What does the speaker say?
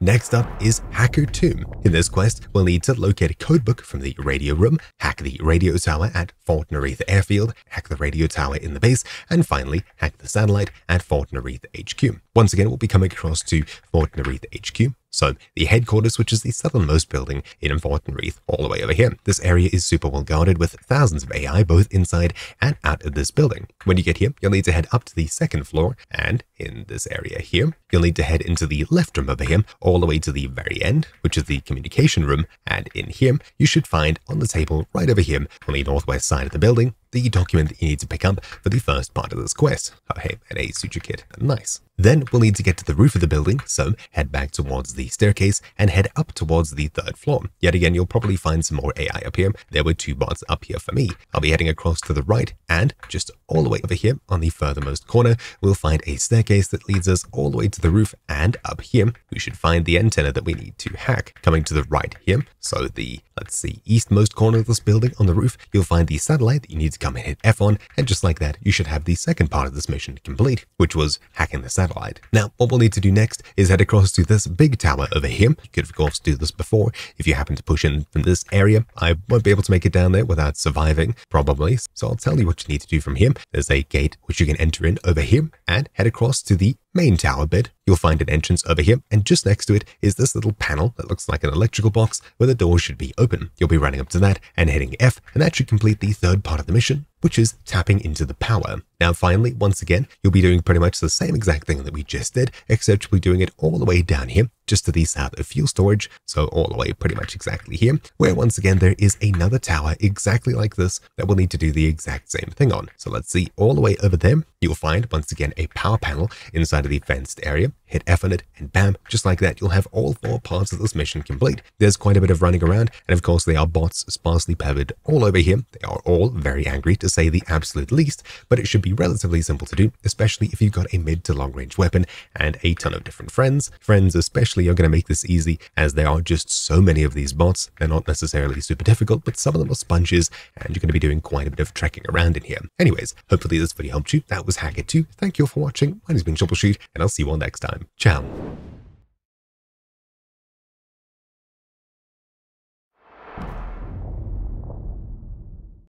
Next up is Hacker 2. In this quest, we'll need to locate a codebook from the radio room, hack the radio tower at Fort Narith Airfield, hack the radio tower in the base, and finally hack the satellite at Fort Narith HQ. Once again, we'll be coming across to Fort Narith HQ, so the headquarters, which is the southernmost building in Fort Narith, all the way over here. This area is super well guarded with thousands of AI both inside and out of this building. When you get here, you'll need to head up to the second floor, and in this area here, you'll need to head into the left room over here, all the way to the very end, which is the communication room, and in here, you should find on the table right over here on the northwest side of the building, the document that you need to pick up for the first part of this quest. Oh hey, an A suture kit. Nice. Then we'll need to get to the roof of the building, so head back towards the staircase and head up towards the third floor. Yet again, you'll probably find some more AI up here. There were two bots up here for me. I'll be heading across to the right and just all the way over here on the furthermost corner, we'll find a staircase that leads us all the way to the roof and up here, we should find the antenna that we need to hack. Coming to the right here, so the, let's see, eastmost corner of this building on the roof, you'll find the satellite that you need to come and hit F on, and just like that, you should have the second part of this mission complete, which was hacking the satellite. Now, what we'll need to do next is head across to this big tower over here. You could, of course, do this before. If you happen to push in from this area, I won't be able to make it down there without surviving, probably. So I'll tell you what you need to do from here. There's a gate which you can enter in over here and head across to the main tower bed, you'll find an entrance over here, and just next to it is this little panel that looks like an electrical box where the door should be open. You'll be running up to that and hitting F, and that should complete the third part of the mission, which is tapping into the power. Now finally, once again, you'll be doing pretty much the same exact thing that we just did, except you'll be doing it all the way down here, just to the south of fuel storage, so all the way pretty much exactly here, where once again there is another tower exactly like this that we'll need to do the exact same thing on. So let's see, all the way over there, you'll find once again a power panel inside of the fenced area, hit F on it, and bam, just like that, you'll have all four parts of this mission complete. There's quite a bit of running around, and of course, they are bots sparsely peppered all over here. They are all very angry, to say the absolute least, but it should be relatively simple to do, especially if you've got a mid to long range weapon and a ton of different friends. Friends, especially, are going to make this easy, as there are just so many of these bots. They're not necessarily super difficult, but some of them are sponges, and you're going to be doing quite a bit of trekking around in here. Anyways, hopefully this video helped you. That was Hacker 2. Thank you all for watching. My name's been TroubleChute, and I'll see you all next time. Ciao.